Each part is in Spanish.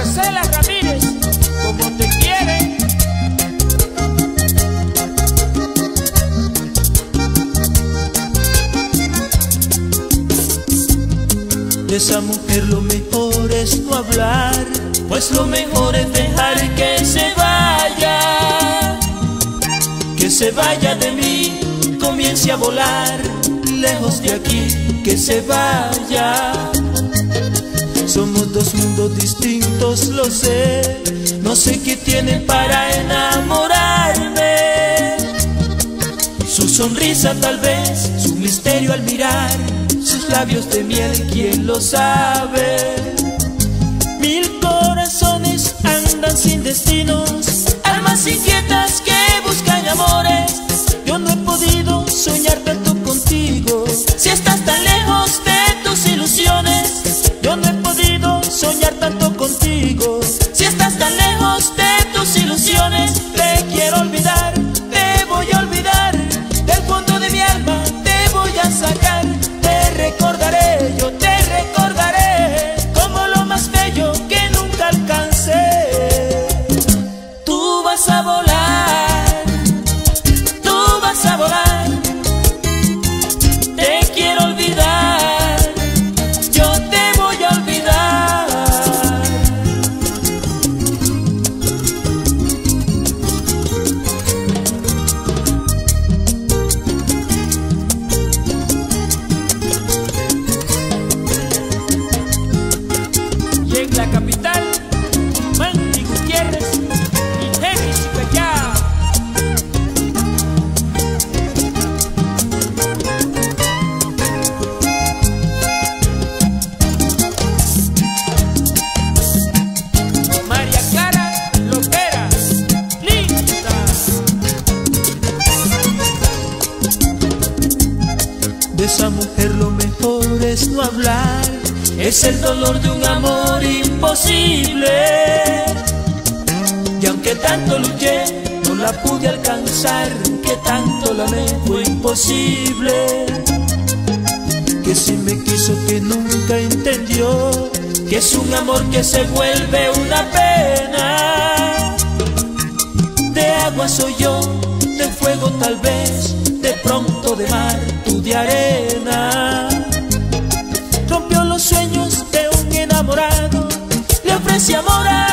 Marcela Ramírez, como te quiere. De esa mujer lo mejor es no hablar, pues lo mejor es dejar que se vaya, que se vaya de mí, comience a volar, lejos de aquí, que se vaya. Somos dos mundos distintos, lo sé, no sé qué tiene para enamorarme. Su sonrisa tal vez, su misterio al mirar, sus labios de miel, quién lo sabe. Mil corazones andan sin destinos, almas inquietas que vas. Te quiero olvidar, yo te voy a olvidar. Y la capital, De esa mujer lo mejor es no hablar, es el dolor de un amor imposible. Y aunque tanto luché, no la pude alcanzar, que tanto la amé fue imposible. Que si me quiso que nunca entendió, que es un amor que se vuelve una pena. De agua soy yo, de fuego tal vez, de arena. Rompió los sueños de un enamorado, le ofrece amor a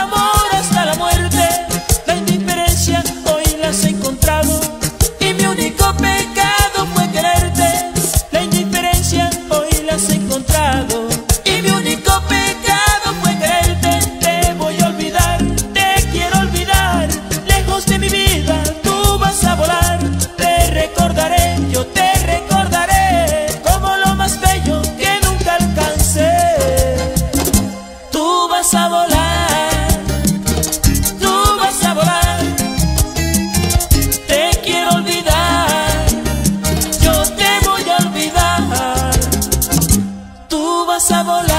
vas a volar.